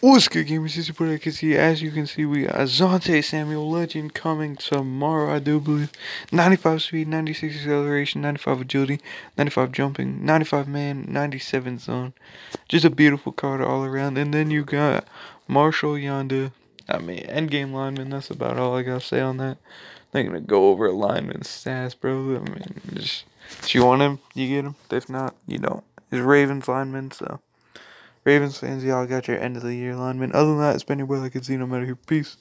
What's good, gamers? This is can see. As you can see, we got Asante Samuel Legend coming tomorrow, I do believe. 95 speed, 96 acceleration, 95 agility, 95 jumping, 95 man, 97 zone. Just a beautiful card all around. And then you got Marshal Yanda. I mean, endgame lineman. That's about all I gotta say on that. Not gonna go over lineman stats, bro. I mean, just if you want him, you get him. If not, you don't. He's Ravens lineman, so. Ravens fans, y'all got your end of the year lineman. Other than that, it's been your boy like it's no matter who. Peace.